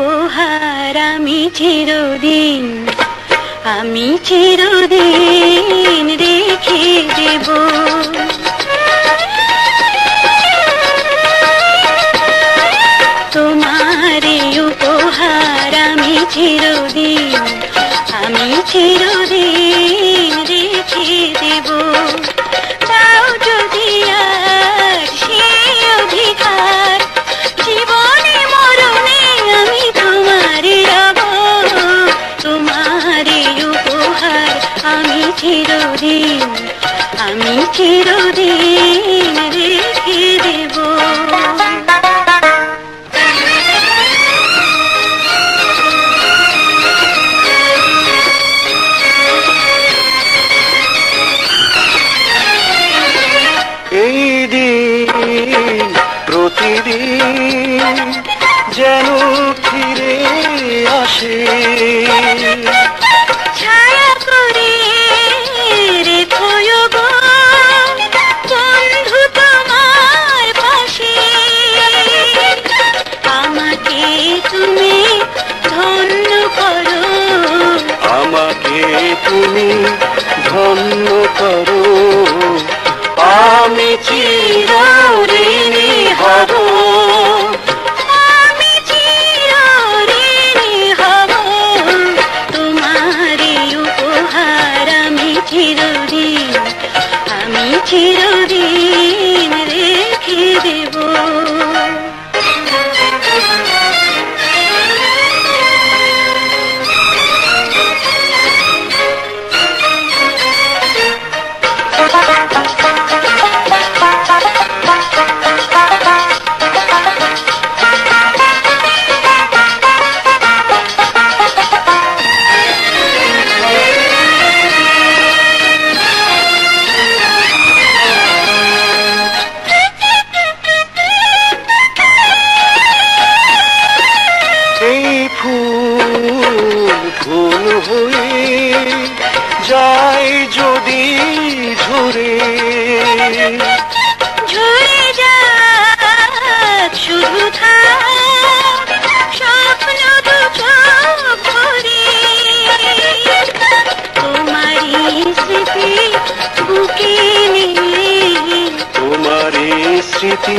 উপহার আমি চিরদিন আমি চিরদিন রেখে দেব। তোমার উপহার আমি চিরদিন আমি চিরদিন চিরদিন রেখে দেব এই দিন প্রতিদিন যেন তুমি ধন্য করো। যায় যদি ঝরে। ঝরে শুধু স্বপ্ন তোমারই স্মৃতি বুকে নিয়ে। তোমার স্মৃতি